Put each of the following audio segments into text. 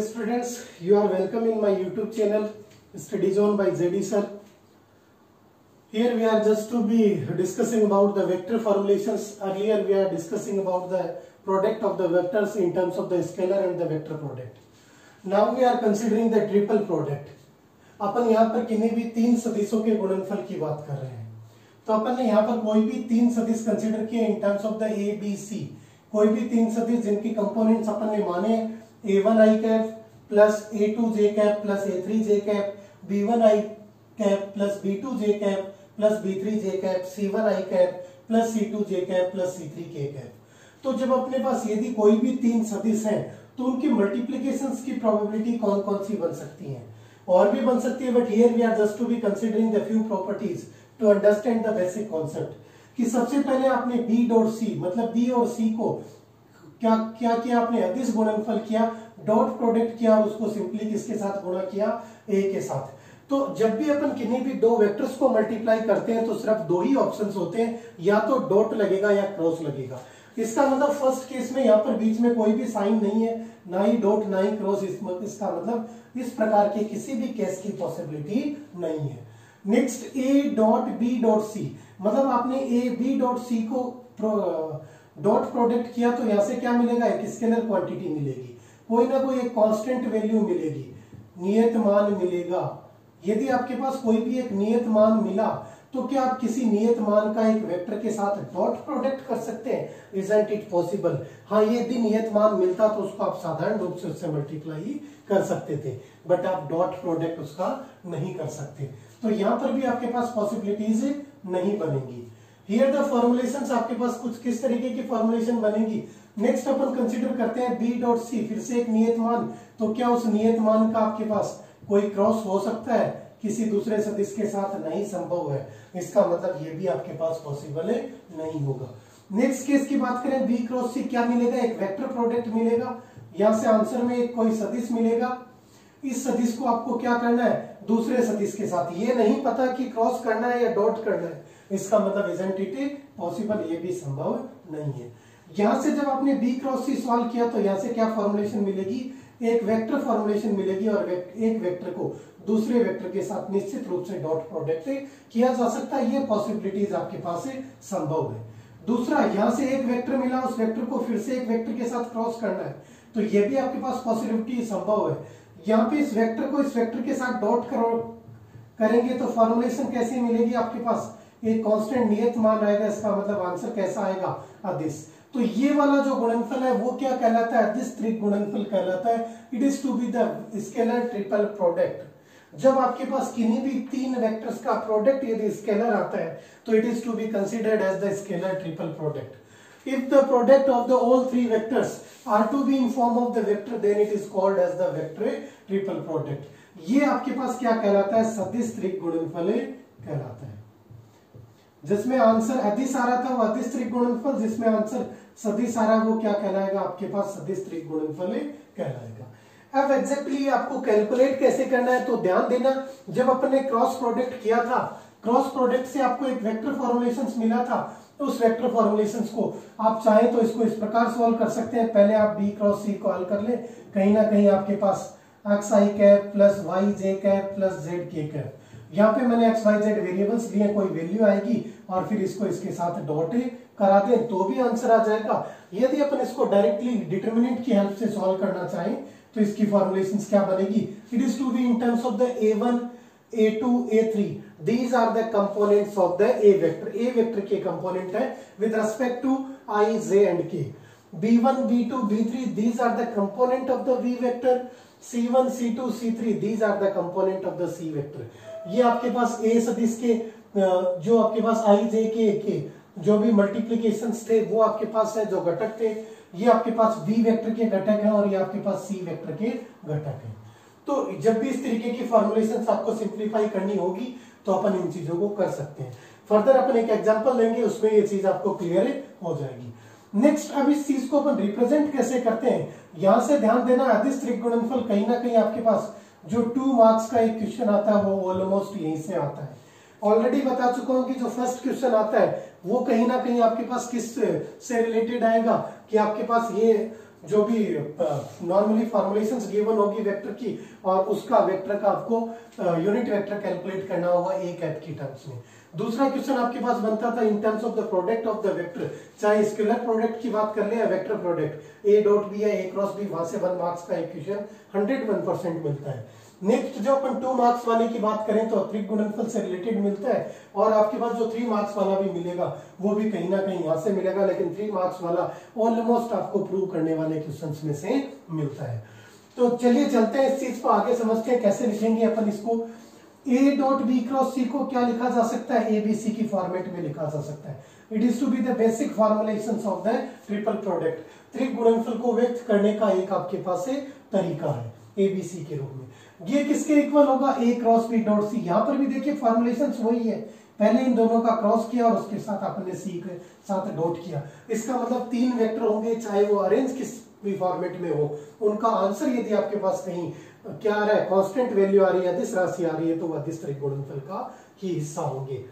students you are welcome in my youtube channel study zone by jd sir here we are just to be discussing about the vector formulations earlier we are discussing about the product of the vectors in terms of the scalar and the vector product now we are considering the triple product अपन यहाँ पर किन्हीं भी तीन सदिशों के गुणनफल की बात कर रहे हैं तो अपन ने यहाँ पर कोई भी तीन सदिश कंसिडर किए in terms of the A B C कोई भी तीन सदिश जिनकी कंपोनेंट्स अपन ने माने A one I cap plus A two J cap plus A three J cap B one I cap plus B two J cap plus B three J cap C one I cap plus C two J cap plus C three K cap तो जब अपने पास यदि कोई भी तीन सदिश हैं तो उनकी मल्टीप्लीकेशन की प्रोबेबिलिटी कौन कौन सी बन सकती है? और भी बन सकती है but here we are just to be considering the few properties to understand the basic concept कि सबसे पहले आपने बी डॉट सी मतलब बी और सी को क्या क्या किया आपने? अदिश गुणनफल किया डॉट प्रोडक्ट किया और उसको सिंपली किसके साथ गुणा किया? ए के साथ। तो जब भी अपन किन्हीं भी दो वेक्टर्स को मल्टीप्लाई करते हैं तो सिर्फ़ दो ही ऑप्शंस होते हैं। या तो डॉट लगेगा या क्रॉस लगेगा। इसका मतलब फ़र्स्ट केस में यहाँ पर बीच में कोई भी साइन नहीं है। ना ही डॉट ना ही क्रॉस इस, इसका मतलब इस प्रकार के किसी भी केस की पॉसिबिलिटी नहीं है। Next A dot B dot C मतलब आपने A B dot C co dot product किया तो यहाँ से क्या मिलेगा? एक स्केलर क्वांटिटी मिलेगी। कोई ना कोई एक कांस्टेंट वैल्यू मिलेगी। नियत मान मिलेगा। यदि आपके पास कोई भी एक नियत मान मिला तो क्या आप किसी नियत मान का एक वेक्टर के साथ डॉट प्रोडक्ट कर सकते हैं? इजेंट इट पॉसिबल हाँ यदि नियत मान मिलता तो उसको आप साधारण रूप से उससे मल्टीप्लाई कर सकते थे बट आप डॉट प्रोडक्ट उसका नहीं कर सकते। तो यहाँ पर भी आपके पास पॉसिबिलिटीज नहीं बनेंगी। हियर द फॉर्मुलेशन आपके पास कुछ किस तरीके की फॉर्मुलेशन बनेगी? नेक्स्ट अपन कंसिडर करते हैं बी डॉट सी फिर से एक नियत मान। तो क्या उस नियत मान का आपके पास कोई क्रॉस हो सकता है? किसी दूसरे सदिश के साथ नहीं संभव है। इसका मतलब ये भी आपके पास पॉसिबल नहीं होगा। नेक्स्ट केस की बात करें बी क्रॉस सी क्या मिलेगा? एक वेक्टर प्रोडक्ट मिलेगा। यहाँ से आंसर में एक कोई सदिश मिलेगा। इस सदिश को आपको क्या करना है? दूसरे सदिश के साथ। ये नहीं पता कि क्रॉस करना है या डॉट करना है। इसका मतलब इजेंट इट पॉसिबल ये भी संभव नहीं है। यहाँ से जब आपने बी क्रॉस सी सॉल्व किया तो यहाँ से क्या फॉर्मुलेशन मिलेगी? एक वेक्टर फॉर्मुलेशन मिलेगी और एक वेक्टर को दूसरे वेक्टर के साथ निश्चित रूप से डॉट प्रोडक्ट किया जा सकता है। ये पॉसिबिलिटीज आपके पास संभव है। दूसरा, यहाँ से एक वेक्टर मिला, उस वेक्टर को फिर से एक वेक्टर के साथ क्रॉस करना है। तो ये भी आपके पास पॉसिबिलिटी संभव है। यहाँ पे इस वेक्टर को इस वेक्टर के साथ डॉट करेंगे तो फॉर्मुलेशन कैसी मिलेगी आपके पास? एक कांस्टेंट नियत मान रहेगा, इसका मतलब आंसर कैसा आएगा? अदिश तो ये वाला जो गुणनफल है, वो क्या कहलाता है? अदिश त्रिक गुणनफल कहलाता है। It is to be the scalar triple product जब आपके पास किन्हीं भी तीन वेक्टर्स का प्रोडक्ट यदि स्केलर आता है तो it is to be considered as the scalar triple product if the product of the all three vectors are to be in form of the vector then it is called as the vector triple product ये आपके पास क्या कहलाता है? सदिश त्रिक गुणनफल कहलाता है। जिसमें आंसर अदिश आ रहा था वो अदिश त्रिक गुणनफल, जिसमें आंसर सदिश आ रहा है वो क्या कहलाएगा? आपके पास सदिश त्रिक गुणनफल कहलाएगा। अब एग्जैक्टली आपको कैलकुलेट कैसे करना है तो ध्यान देना, जब अपन क्रॉस प्रोडक्ट किया था क्रॉस प्रोडक्ट से आपको एक वेक्टर फॉर्मुलेशन मिला था तो उस वेक्टर फॉर्मुलेशन को आप चाहें तो इसको इस प्रकार सॉल्व कर सकते हैं। पहले आप बी क्रॉस सी को हल कर ले, कहीं ना कहीं आपके पास X I cap plus Y J cap plus Z K cap यहाँ पे मैंने एक्स वाई जेड वेरिएबल्स लिए कोई वैल्यू आएगी और फिर इसको इसके साथ डॉट करा दें तो भी आंसर आ जाएगा। यदि अपन इसको डायरेक्टली डिटर्मिनेंट की हेल्प से सॉल्व करना चाहें तो इसकी फॉर्मुलेशन क्या बनेगी? It is to be in terms of the A one A two A three these are the components of the A vector A vector के कंपोनेंट है with respect to I J and K b1 b2 b3 these are the component of the v vector. C1 c2 c3 these are the component of the c vector. ये आपके पास ए सदिश के जो आपके पास आई जे के के जो भी मल्टीप्लीकेशन थे, वो आपके पास है, जो घटक थे, ये आपके पास बी वेक्टर के घटक है और ये आपके पास सी वेक्टर के घटक है। तो जब भी इस तरीके की फॉर्मुलेशन आपको सिंप्लीफाई करनी होगी तो अपन इन चीज़ों को कर सकते हैं। फर्दर अपन एक एग्ज़ाम्पल लेंगे, उसमें ये चीज़ आपको क्लियर हो जाएगी। नेक्स्ट अब इस चीज़ को अपन रिप्रेजेंट कैसे करते हैं? यहाँ से ध्यान देना अधिस त्रिगुणनफल कहीं ना कहीं आपके पास जो टू मार्क्स का एक क्वेश्चन आता है, वो ऑलमोस्ट यहीं से आता है। ऑलरेडी बता चुका हूँ कि जो फ़र्स्ट क्वेश्चन आता है, वो कहीं ना कहीं आपके पास किस से रिलेटेड आएगा? कि आपके पास ये जो भी नॉर्मली फॉर्मुलेशन गिवन होगी वेक्टर की, और उसका वेक्टर का आपको यूनिट वेक्टर कैलकुलेट करना होगा एक एप की टर्म्स में। दूसरा क्वेश्चन आपके पास बनता था in terms of the product of the vector चाहे स्केलर प्रोडक्ट की बात कर ले या vector product A dot B या ए क्रॉस बी वहाँ से वन मार्क्स का इक्वेशन हंड्रेड वन परसेंट मिलता है। नेक्स्ट जो अपन टू मार्क्स वाले की बात करें तो अतिरिक्त गुणनफल से रिलेटेड मिलता है और आपके पास जो थ्री मार्क्स वाला भी मिलेगा, वो भी कहीं ना कहीं यहाँ से मिलेगा, लेकिन थ्री मार्क्स वाला ऑलमोस्ट आपको प्रूव करने वाले क्वेश्चन में से मिलता है। तो चलिए चलते हैं इस चीज़ को आगे समझते हैं, कैसे लिखेंगे अपन इसको। A dot B cross C को क्या लिखा जा सकता है? एबीसी की फॉर्मेट में लिखा जा सकता है। It is to be the basic formulation of the triple product त्रिक गुणनफल को व्यक्त करने का एक आपके पास से तरीका है एबीसी के रूप में। ये किसके इक्वल होगा? A cross B dot C यहाँ पर भी देखिए फॉर्मुलेशन वही है। पहले इन दोनों का क्रॉस किया और उसके साथ आपने सी के साथ डॉट किया। इसका मतलब तीन वेक्टर होंगे, चाहे वो अरेंज किस भी फॉर्मेट में हो। उनका आंसर यदि आपके पास कहीं क्या आ रहा? है कांस्टेंट वैल्यू आ रही है अदिश राशि आ रही है तो वह अदिश गुणनफल का ही हिस्सा होंगे।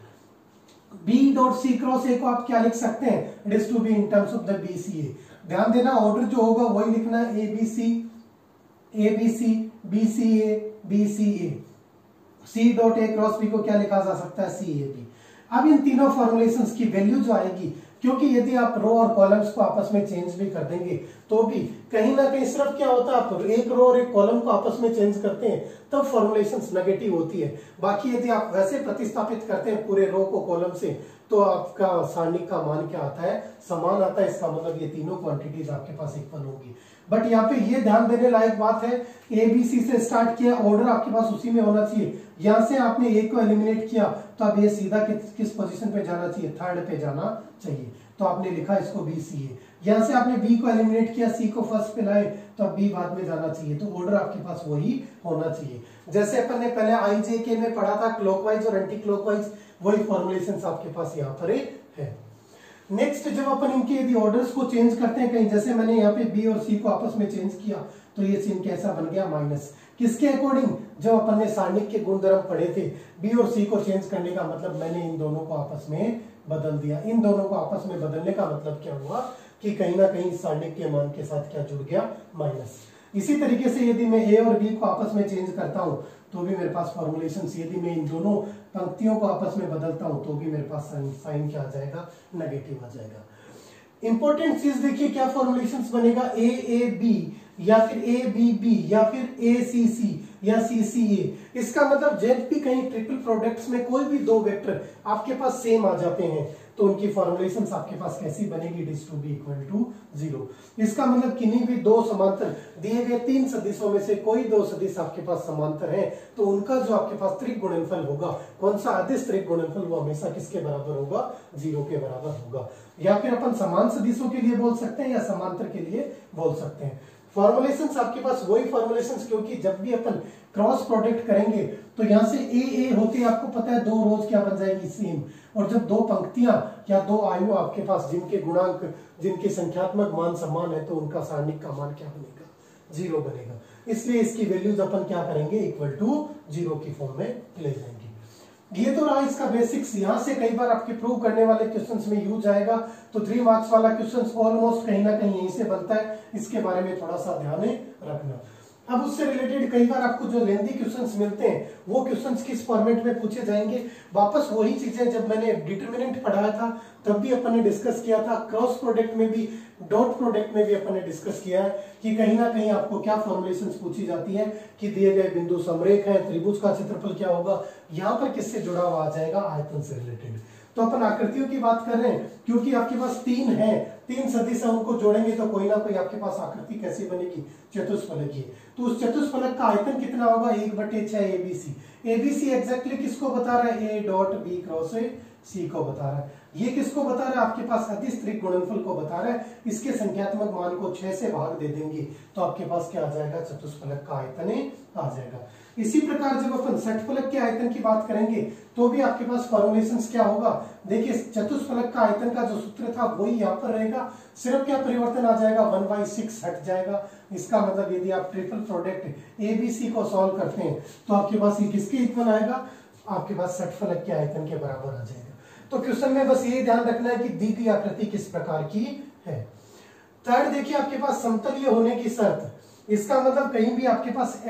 B dot C cross A को आप क्या लिख सकते हैं? It is to be in terms of the B C A ध्यान देना ऑर्डर जो होगा वही लिखना A B C A B C B C A B C A C dot A cross B को क्या लिखा जा सकता है? सी ए बी अब इन तीनों फॉर्मुलेशन की वैल्यू जो आएगी। क्योंकि यदि आप रो और कॉलम्स को आपस में चेंज भी कर देंगे तो भी कहीं ना कहीं सिर्फ़ क्या होता है, आप एक रो और एक कॉलम को आपस में चेंज करते हैं, तब फॉर्मुलेशन नेगेटिव होती है। बाकी यदि आप वैसे प्रतिस्थापित करते हैं पूरे रो को कॉलम से तो आपका सारणिक का मान क्या आता है? समान आता है इसका मतलब ये तीनों क्वांटिटीज आपके पास इक्वल होगी। बट यहाँ पे ये ध्यान देने लायक बात है ए बी सी से स्टार्ट किया ऑर्डर आपके पास उसी में होना चाहिए। यहाँ से आपने ए को एलिमिनेट किया तो अब ये सीधा कि, किस पोजीशन पे जाना चाहिए? थर्ड पे जाना चाहिए। तो आपने लिखा इसको बी सी ए यहाँ से आपने बी को एलिमिनेट किया सी को फ़र्स्ट पे लाए तो अब बी बाद में जाना चाहिए। तो ऑर्डर आपके पास वही होना चाहिए। जैसे अपन ने पहले आई जे के में पढ़ा था क्लॉकवाइज और एंटी क्लॉकवाइज वही फॉर्मुलेशन आपके पास यहाँ पर है नेक्स्ट जब अपन इनके यदि ऑर्डर्स को चेंज करते हैं कहीं, जैसे मैंने यहाँ पे बी और सी को आपस में चेंज किया तो ये सीन कैसा बन गया? माइनस किसके अकॉर्डिंग जब अपन ने सारणिक के गुणधर्म पढ़े थे बी और सी को चेंज करने का मतलब मैंने इन दोनों को आपस में बदल दिया। इन दोनों को आपस में बदलने का मतलब क्या हुआ? कि कहीं ना कहीं सारणिक के मान के साथ क्या जुड़ गया? माइनस। इसी तरीके से यदि मैं ए और बी को आपस में चेंज करता हूँ तो भी मेरे पास फॉर्मुलेशन यदि मैं इन दोनों पंक्तियों को आपस में बदलता हूँ तो भी मेरे पास साइन क्या आ जाएगा? नेगेटिव आ जाएगा। इंपॉर्टेंट चीज़ देखिए, क्या फॉर्मुलेशन बनेगा? ए ए बी या फिर ए बी बी या फिर ए सी सी या सी सी ए इसका मतलब जब भी कहीं ट्रिपल प्रोडक्ट्स में कोई भी दो वेक्टर आपके पास सेम आ जाते हैं तो उनकी फॉर्मुलेशन आपके पास कैसी बनेगी? Is to be equal to zero इसका मतलब किन्हीं भी दो समांतर, दिए गए तीन सदिशों में से कोई दो सदिश आपके पास समांतर है तो उनका जो आपके पास त्रिक गुणनफल होगा, कौन सा अधिस त्रिक गुणनफल वो हमेशा किसके बराबर होगा? ज़ीरो के बराबर होगा। या फिर अपन समान सदिशों के लिए बोल सकते हैं या समांतर के लिए बोल सकते हैं। फॉर्मुलेशन आपके पास वही फॉर्मुलेशन क्योंकि जब भी अपन क्रॉस प्रोडक्ट करेंगे तो यहाँ से ए ए होते आपको पता है दो रोज क्या बन जाएगी सेम और जब दो पंक्तियाँ या दो आयु आपके पास, जिनके गुणांक, जिनके संख्यात्मक मान समान है तो उनका सारणिक का मान क्या बनेगा? ज़ीरो बनेगा। इसलिए इसकी वैल्यूज़ अपन क्या करेंगे? इक्वल टू ज़ीरो की फॉर्म में ले जाएँगे। ये तो रहा इसका बेसिक्स यहाँ से कई बार आपके प्रूव करने वाले क्वेश्चंस में यूज़ आएगा तो थ्री मार्क्स वाला क्वेश्चंस ऑलमोस्ट कहीं ना कहीं यहीं से बनता है। इसके बारे में थोड़ा सा ध्यान रखना। अब उससे रिलेटेड कई बार आपको जो लेंदी क्वेश्चंस मिलते हैं, वो क्वेश्चंस किस फॉर्मेट में पूछे जाएँगे। वापस वही चीज़ें जब मैंने डिटर्मिनेंट पढ़ाया था, तब भी अपन ने डिस्कस किया था। क्रॉस प्रोडक्ट में भी डॉट प्रोडक्ट में भी अपन ने डिस्कस किया है कि कहीं ना कहीं आपको क्या फॉर्मुलेशन पूछी जाती है, कि दिए गए बिंदु समरेख है, त्रिभुज का क्षेत्रफल क्या होगा, यहाँ पर किससे जुड़ा हुआ आ जाएगा, आयतन से रिलेटेड तो अपन आकृतियों की बात कर रहे हैं, क्योंकि आपके पास तीन है तीन सदिश उनको जोड़ेंगे तो कोई ना कोई आपके पास आकृति कैसी बनेगी? चतुष्फलक की तो उस चतुष्फलक का आयतन कितना होगा? एक बटे छह एबीसी एबीसी एग्जैक्टली किसको बता रहा है? A dot B cross A C को बता रहा है। ये किसको बता रहा है? आपके पास अतिस्त्रिक गुणनफल को बता रहा है। इसके संख्यात्मक मान को छह से भाग दे देंगे। तो आपके पास क्या आ जाएगा? चतुष्फलक का आयतन आ जाएगा। इसी प्रकार जब अपन सठफलक के आयतन की बात करेंगे तो भी आपके पास फॉर्मुलेशन क्या होगा? देखिए चतुष्फलक का आयतन का जो सूत्र था वही यहाँ पर रहेगा। सिर्फ़ क्या परिवर्तन आ जाएगा? वन बाई सिक्स हट जाएगा। इसका मतलब यदि आप ट्रिपल प्रोडक्ट एबीसी को सॉल्व करते हैं तो आपके पास ये किसके इक्वल आएगा? आपके पास सठफलक के आयतन के बराबर आ जाएगा। तो क्वेश्चन में बस ये ध्यान रखना है कि दी गई आकृति किस प्रकार की है। थर्ड देखिए, आपके पास समतलीय होने की शर्त। इसका मतलब कहीं भी आपके पास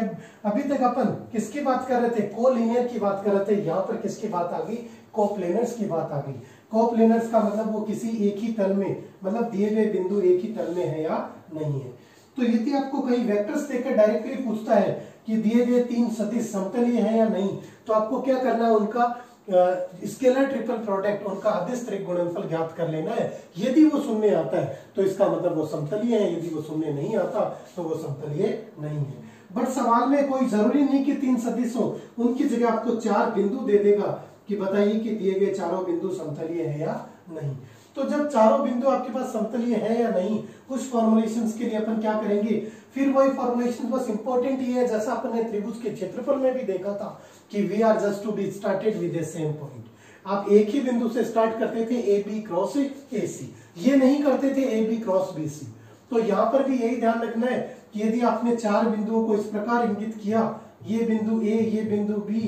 अभी तक अपन किसकी बात कर रहे थे? कोलिनियर की बात कर रहे थे। यहाँ पर किसकी बात आ गई? कोप्लेनर्स की बात आ गई। कोप्लेनर्स का मतलब वो किसी एक ही तल में मतलब दिए गए बिंदु एक ही तल में है या नहीं है। तो यदि आपको कहीं वेक्टर्स देकर डायरेक्टली पूछता है कि दिए गए तीन सदिश समतलीय है या नहीं तो आपको क्या करना है? उनका स्केलर ट्रिपल प्रोडक्ट उनका अदिश गुणनफल ज्ञात कर लेना है। यदि वो शून्य आता है तो इसका मतलब वो समतलीय है। यदि वो शून्य नहीं आता तो वो समतलीय नहीं है। बट सवाल में कोई ज़रूरी नहीं कि तीन सदिश हो। उनकी जगह आपको चार बिंदु दे देगा कि बताइए कि दिए गए चारों बिंदु समतलीय है या नहीं। तो जब चारों बिंदु आपके पास समतलीय है या नहीं, कुछ फॉर्मुलेशन के लिए अपन क्या करेंगे? फिर वही फॉर्मुलेशन बस इंपॉर्टेंट ये है, जैसा अपन ने त्रिभुज के क्षेत्रफल में भी देखा था कि we are just to be started with same point आप एक ही बिंदु से स्टार्ट करते थे ए बी क्रॉस ए सी ये नहीं करते थे A B cross B C तो यहाँ पर भी यही ध्यान रखना है कि यदि आपने चार बिंदुओं को इस प्रकार इंगित किया, ये बिंदु ए ये बिंदु बी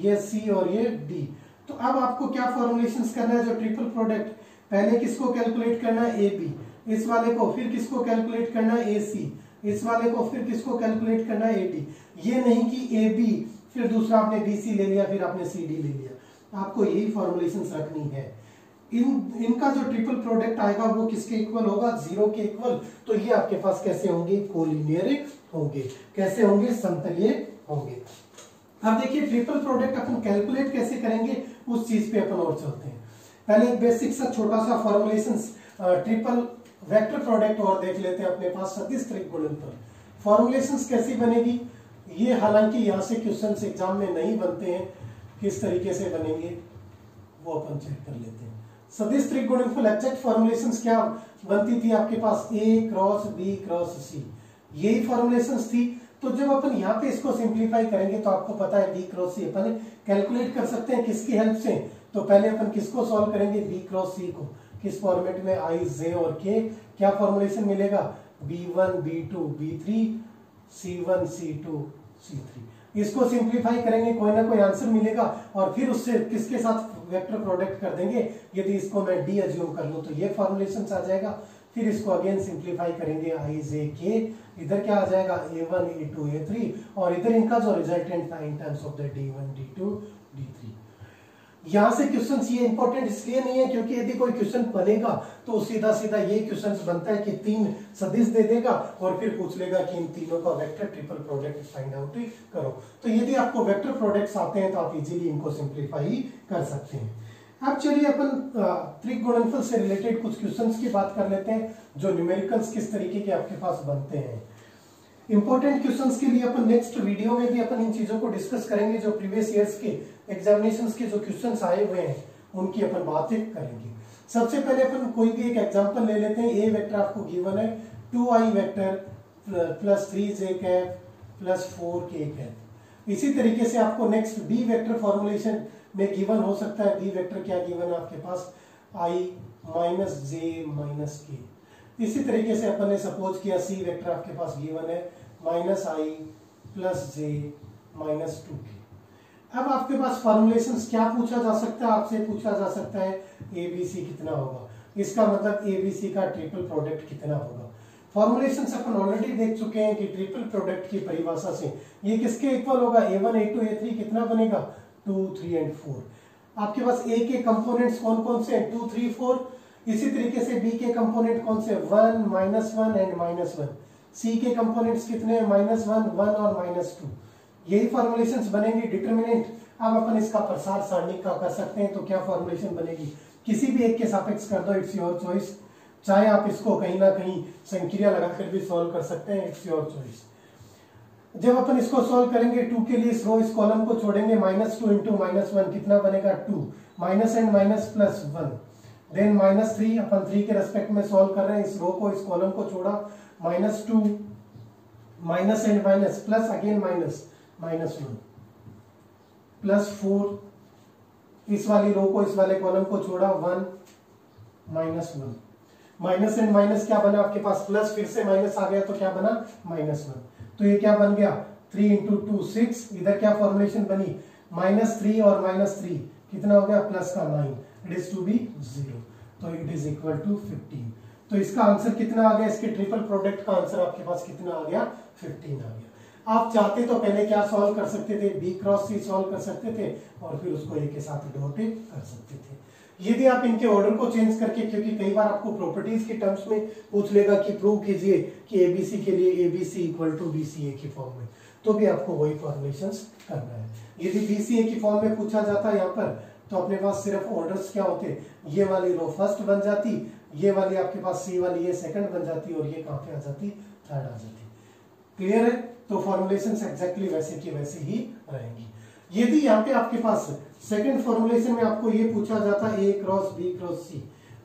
ये सी और ये डी तो अब आपको क्या फॉर्मुलेशन करना है जो ट्रिपल प्रोडक्ट पहले किसको कैलकुलेट करना है? ए बी इस वाले को फिर किसको कैलकुलेट करना है? ए सी इस वाले को फिर किसको कैलकुलेट करना है? ए डी ये नहीं कि ए बी फिर दूसरा आपने बी सी ले लिया, फिर आपने सी डी ले लिया। आपको यही फॉर्मुलेशन रखनी है। इन, इनका जो ट्रिपल प्रोडक्ट आएगा, वो किसके इक्वल होगा? ज़ीरो के इक्वल तो ये आपके पास कैसे होंगे? कोलिनियर होंगे। कैसे होंगे? समतलीय होंगे। अब देखिए ट्रिपल प्रोडक्ट अपन कैलकुलेट कैसे करेंगे? उस चीज़ पे अपन और चलते हैं। पहले बेसिक सा छोटा सा फॉर्मुलेशन ट्रिपल वेक्टर प्रोडक्ट और देख लेते हैं अपने पास सतीश त्रिगुणनफल फॉर्मुलेशन कैसी बनेगी? ये हालाँकि यहाँ से क्वेश्चन एग्ज़ाम में नहीं बनते हैं। किस तरीके से बनेंगे? वो अपन चेक कर लेते हैं। सदिश त्रिगुणनफल एग्जैक्ट फॉर्मुलेशन क्या बनती थी आपके पास? A cross B cross C यही फॉर्मुलेशन थी। तो जब अपन यहाँ पे इसको सिंप्लीफाई करेंगे तो आपको पता है बी क्रॉस सी अपन कैलकुलेट कर सकते हैं किसकी हेल्प से। तो पहले अपन किसको सॉल्व करेंगे? बी क्रॉस सी को। किस फॉर्मेट में आई जे और के क्या फॉर्मुलेशन मिलेगा? B one B two B three C one C two C three इसको सिंप्लीफाई करेंगे, कोई ना कोई आंसर मिलेगा और फिर उससे किसके साथ वेक्टर प्रोडक्ट कर देंगे? यदि इसको मैं डी अज्यूम कर लू तो ये फॉर्मुलेशन आ जाएगा। फिर इसको अगेन सिंप्लीफाई करेंगे आई जे के इधर क्या आ जाएगा? A one A two A three और इधर इनका जो रिजल्टेंट था in terms of the D one D two D three यहाँ से क्वेश्चन ये इंपॉर्टेंट इसलिए नहीं है क्योंकि यदि कोई क्वेश्चन बनेगा तो सीधा सीधा ये क्वेश्चन बनता है कि तीन सदिश दे देगा और फिर पूछ लेगा कि इन तीनों का vector triple product find out करो। तो यदि आपको वेक्टर प्रोडक्ट्स आते हैं तो आप इजीली इनको सिंप्लीफाई कर सकते हैं। अब चलिए अपन त्रिक गुणनफल से रिलेटेड कुछ क्वेश्चंस की बात कर लेते हैं, जो न्यूमेरिकल्स किस तरीके के आपके पास बनते हैं। इंपॉर्टेंट क्वेश्चंस के लिए अपन नेक्स्ट वीडियो में भी अपन इन चीज़ों को डिस्कस करेंगे जो प्रीवियस ईयर्स के एग्जामिनेशन के जो क्वेश्चन आए हुए हैं, उनकी अपन बातें करेंगे। सबसे पहले अपन कोई भी एक एग्ज़ाम्पल ले लेते हैं। ए वेक्टर आपको गिवन है। Two I vector plus three J cap plus four K cap इसी तरीके से आपको नेक्स्ट बी वेक्टर फॉर्मुलेशन में गिवन हो सकता है। बी वेक्टर क्या गिवन है आपके पास? आई माइनस जे माइनस के इसी तरीके से अपन ने सपोज़ किया सी वेक्टर आपके पास गिवन है। Minus I plus J minus two K अब आपके पास फॉर्मुलेशन क्या पूछा जा सकता है? आपसे पूछा जा सकता है ए बी सी कितना होगा? इसका मतलब ए बी सी का ट्रिपल प्रोडक्ट कितना होगा? फॉर्मुलेशन अपन ऑलरेडी देख चुके हैं कि ट्रिपल प्रोडक्ट की परिभाषा से ये किसके इक्वल होगा? A one A two A three कितना बनेगा? टू थ्री एंड फोर आपके पास ए के कंपोनेंट्स कौन कौन से हैं? टू थ्री फोर इसी तरीके से बी के कंपोनेंट कौन से one minus one and minus one C के कंपोनेंट्स कितने माइनस वन वन और माइनस टू यही फॉर्मुलेशन बनेंगे डिटर्मिनेंट अब अपन इसका प्रसार सारणी का कर सकते हैं तो क्या फॉर्मुलेशन बनेगी? किसी भी एक के सापेक्ष कर दो इट्स योर चॉइस चाहे आप इसको कहीं ना कहीं संक्रिया लगाकर भी सॉल्व कर सकते हैं इट्स योर चॉइस जब अपन इसको सॉल्व करेंगे टू के लिए इस रो इस कॉलम को छोड़ेंगे minus two into minus one कितना बनेगा? Two minus and minus plus one then minus three upon three के रेस्पेक्ट में सॉल्व कर रहे हैं, इस रो को, इस कॉलम को छोड़ा. Minus two minus and minus plus again minus minus one plus four इस वाली रो को, इस वाले कॉलम को छोड़ा one minus one minus and minus क्या बना आपके पास? प्लस फिर से माइनस आ गया तो क्या बना? माइनस वन तो ये क्या बन गया? थ्री इंटू टू सिक्स इधर क्या फॉर्मुलेशन बनी? माइनस थ्री और माइनस थ्री कितना हो गया? प्लस का nine it is to be zero तो it is equal to fifteen तो इसका आंसर कितना आ गया? इसके ट्रिपल प्रोडक्ट का आंसर आपके पास कितना आ गया? फिफ्टीन आ गया. आप चाहते तो पहले क्या सॉल्व कर सकते थे? बी क्रॉस सी सॉल्व कर सकते थे और फिर उसको ए के साथ डॉट कर सकते थे। यदि आप इनके ऑर्डर को चेंज करके, क्योंकि कई बार आपको प्रॉपर्टीज़ के टर्म्स में पूछ लेगा कि प्रूव कीजिए कि एबीसी के लिए एबीसी इक्वल टू बीसीए की फॉर्म में। तो भी आपको वही फॉर्मुलेशन करना है। यदि बीसीए की फॉर्म में पूछा जाता यहाँ पर तो अपने पास सिर्फ़ ऑर्डर्स क्या होते? ये वाली रो फ़र्स्ट बन जाती, ये वाली आपके पास सी वाली ये सेकंड बन जाती और ये कहाँ पे आ जाती? थर्ड आ जाती। क्लियर है? तो फॉर्मुलेशन एग्जैक्टली वैसे की वैसे ही रहेंगी। यदि यहाँ पे आपके पास सेकंड फॉर्मुलेशन में आपको ये पूछा जाता है A cross B cross C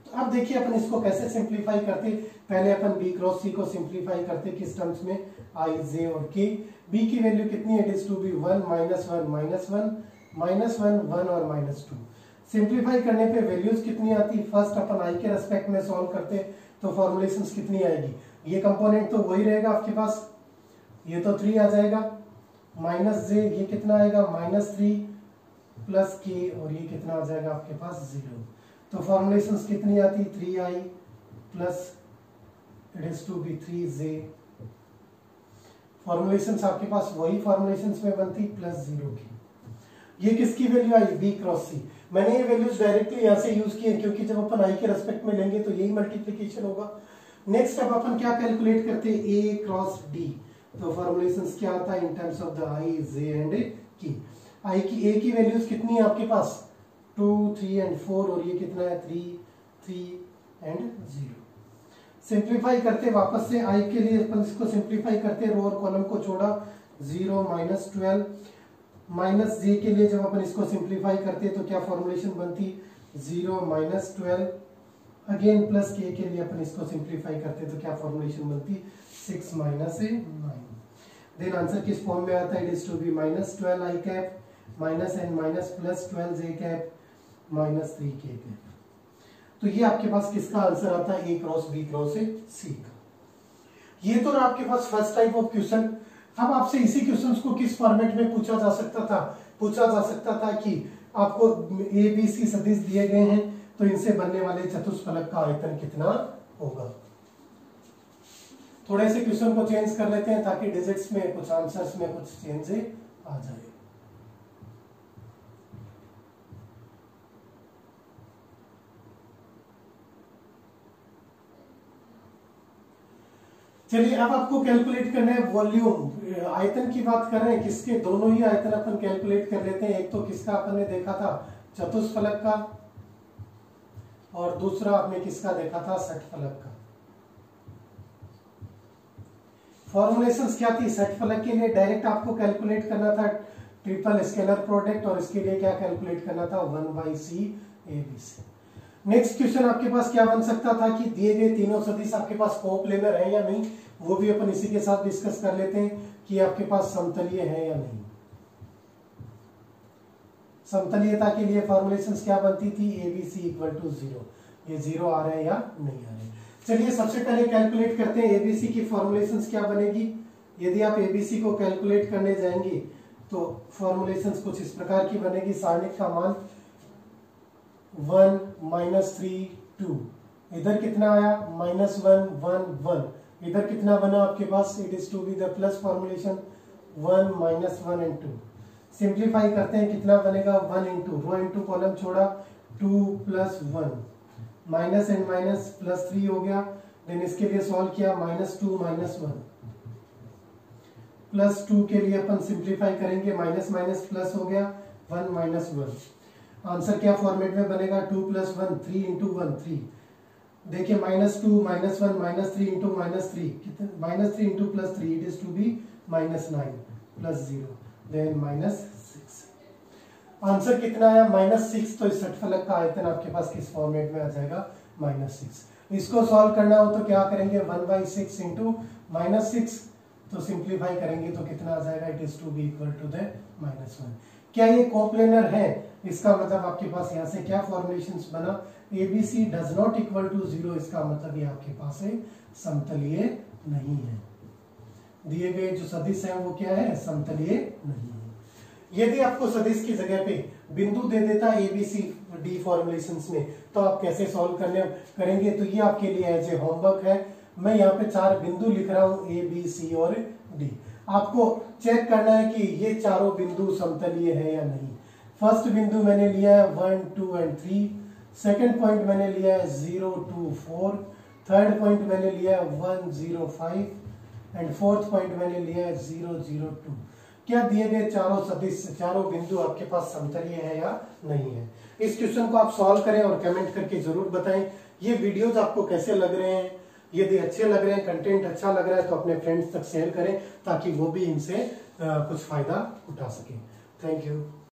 तो अब देखिए अपन इसको कैसे सिंप्लीफाई करते। पहले अपन बी क्रॉस सी को सिंप्लीफाई करते किस टर्म्स में? आई जे और के बी की वैल्यू कितनी है? To be one minus one minus one minus one one और माइनस टू सिंप्लीफाई करने पे वैल्यूज़ कितनी आती? फ़र्स्ट अपन आई के रेस्पेक्ट में सॉल्व करते तो फॉर्मुलेशन कितनी आएगी? ये कंपोनेंट तो वही रहेगा आपके पास। ये तो थ्री आ जाएगा। माइनस जे ये कितना आएगा? माइनस थ्री प्लस के और ये कितना आ जाएगा आपके पास ज़ीरो तो फॉर्मुलेशन कितनी आती? Three I plus it is to be three J formulation आपके पास वही फॉर्मुलेशन में बनती प्लस ज़ीरो की। ये किसकी वैल्यू आई? बी क्रॉस सी मैंने ये वैल्यूज़ डायरेक्टली यहाँ से यूज़ किए क्योंकि जब अपन आई के रेस्पेक्ट में लेंगे तो यही मल्टीप्लीकेशन होगा। नेक्स्ट अब अपन क्या कैलकुलेट करते हैं? ए क्रॉस डी तो फॉर्मुलेशन क्या आता है in terms of the I J and K I की ए की वैल्यूज़ कितनी है आपके पास? टू थ्री एंड फोर और ये कितना है? Three three and zero simplify करते वापस से आई के लिए इसको सिंप्लीफाई करते रो और कॉलम को छोड़ा zero minus twelve minus J के लिए जब अपन इसको सिंप्लीफाई करते तो क्या फॉर्मुलेशन बनती? Zero minus twelve again plus K के लिए अपन इसको सिंप्लीफाई करते तो क्या फॉर्मुलेशन बनती? Six minus A nine then answer किस फॉर्म में आता है? It is to be minus twelve I cap minus N minus plus twelve J cap minus three K cap तो ये आपके पास किसका आंसर आता है? A cross B cross C का। ये तो आपके पास फ़र्स्ट टाइप ऑफ़ क्वेश्चन अब आपसे इसी क्वेश्चन को किस फॉर्मेट में पूछा जा सकता था? पूछा जा सकता था कि आपको ए बी सी सदिश दिए गए हैं तो इनसे बनने वाले चतुष्फलक का आयतन कितना होगा? थोड़े से क्वेश्चन को चेंज कर लेते हैं ताकि डिजिट्स में कुछ आंसर्स में कुछ चेंज आ जाए। चलिए, अब आपको कैलकुलेट करना है वॉल्यूम आयतन की बात कर रहे हैं, किसके? दोनों ही आयतन अपन कैलकुलेट कर लेते हैं। एक तो किसका अपन ने देखा था? चतुष्फलक का। और दूसरा आपने किसका देखा था? सठ फलक का। फॉर्मुलेशन क्या थी? सठ फलक के लिए डायरेक्ट आपको कैलकुलेट करना था ट्रिपल स्केलर प्रोडक्ट और इसके लिए क्या कैलकुलेट करना था? One by C A B C next question आपके पास क्या बन सकता था कि दिए गए तीनों सदिश आपके पास कोप्लेनर है या नहीं? वो भी अपन इसी के साथ डिस्कस कर लेते हैं कि आपके पास समतलीय है या नहीं। समतलीयता के लिए फॉर्मुलेशन क्या बनती थी? A B C equal to zero ये ज़ीरो आ रहे हैं या नहीं आ रहे चलिए सबसे पहले कैलकुलेट करते हैं एबीसी की फॉर्मुलेशन क्या बनेगी। यदि आप एबीसी को कैलकुलेट करने जाएँगे तो फॉर्मुलेशन कुछ इस प्रकार की बनेगी। सारणिक का मान वन माइनस थ्री टू। इधर कितना आया? Minus one one one. इधर कितना बना आपके पास? It is to be the plus formulation one minus one and two simplify करते हैं, कितना बनेगा? One into row into column छोड़ा two plus one minus and minus plus three हो गया देन इसके लिए सॉल्व किया minus two, minus one. Plus two के लिए अपन सिंप्लीफाई करेंगे, माइनस माइनस प्लस हो गया, वन माइनस वन। आंसर क्या फॉर्मेट में बनेगा? Two plus one, three into one, three. देखिए, minus two, minus one, minus three into minus three. Minus three into plus three it is to be minus nine plus zero then minus answer कितना आया? Minus six तो इस फलक का आयतन आपके पास किस फॉर्मेट में आ जाएगा? Minus six. इसको सॉल्व करना हो तो क्या करेंगे? One by six into minus six तो सिंप्लीफाई करेंगे तो कितना आ जाएगा? It is to be equal to the minus one. क्या ये कोप्लेनर है? इसका मतलब आपके पास यहाँ से क्या फॉर्मुलेशन बना? ABC does not equal to zero इसका मतलब ये आपके पास है समतलीय नहीं है। दिए गए जो सदिश है वो क्या है? समतलीय नहीं यदि आपको सदिश की जगह पे बिंदु दे देता A B C D formulation में तो आप कैसे सॉल्व करने करेंगे? तो ये आपके लिए एज ए होमवर्क है। मैं यहाँ पे चार बिंदु लिख रहा हूँ ए बी सी और डी आपको चेक करना है कि ये चारों बिंदु समतलीय है या नहीं। फ़र्स्ट बिंदु मैंने लिया है one two and three second point मैंने लिया है zero two four third point मैंने लिया है one zero five and fourth point मैंने लिया है ज़ीरो ज़ीरो टू क्या दिए गए चारों सदिश चारों बिंदु आपके पास समतलीय है या नहीं है? इस क्वेश्चन को आप सॉल्व करें और कमेंट करके ज़रूर बताएँ। ये वीडियोज़ आपको कैसे लग रहे हैं? यदि अच्छे लग रहे हैं कंटेंट अच्छा लग रहा है तो अपने फ्रेंड्स तक शेयर करें ताकि वो भी इनसे कुछ फ़ायदा उठा सके। Thank you